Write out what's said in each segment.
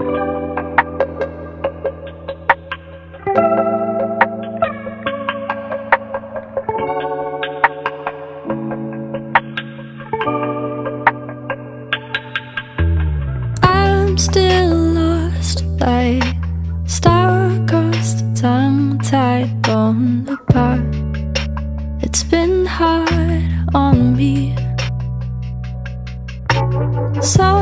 I'm still lost like star-crossed, tongue-tied, on the apart. It's been hard on me. So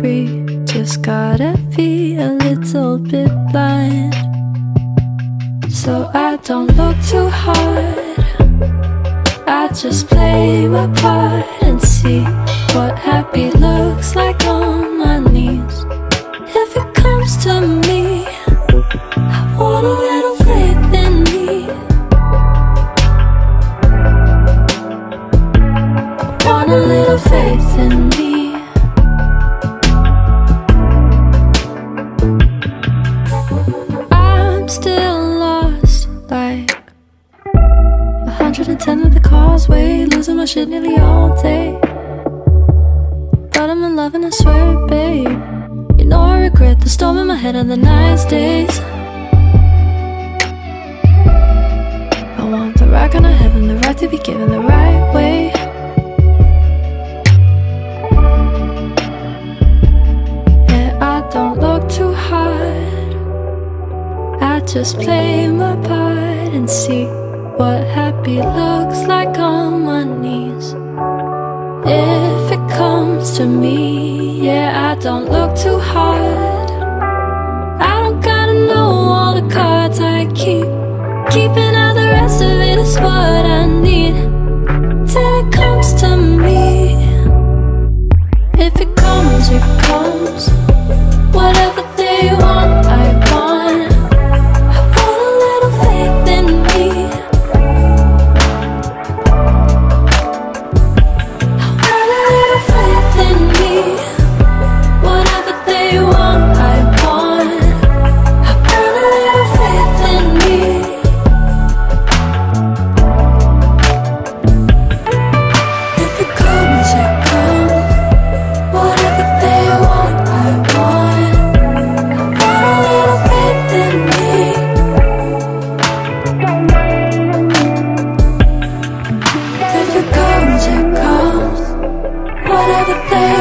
free. Just gotta be a little bit blind. So I don't look too hard. I just play my part and see what happy looks like on my knees. If it comes to me, I want a little faith in me. I want a little faith in me. My shit nearly all day. But I'm in love and I swear babe. You know I regret the storm in my head on the nice days. I want the right kind of heaven The right to be given the right way. Yeah, I don't look too hard. I just play my part and see what happy looks like on my knees. If it comes to me, yeah, I don't look too hard. I don't gotta know all the cards I keep. Keeping out the rest of it is what I need. Till it comes to me. If it comes, it comes. I day.